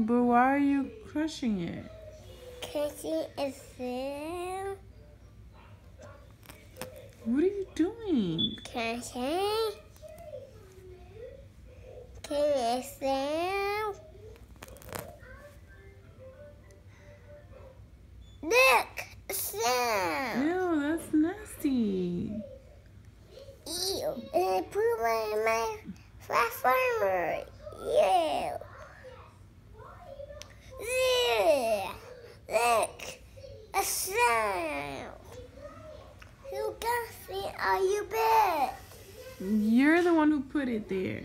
But why are you crushing it? Crushing is so. What are you doing? Crushing. It sound? Look, sound. Ew, that's nasty. Ew. And I put my my platformer. Ew. Yeah. Look, a sound. Who got me? Are you bad? You're the one who put it there.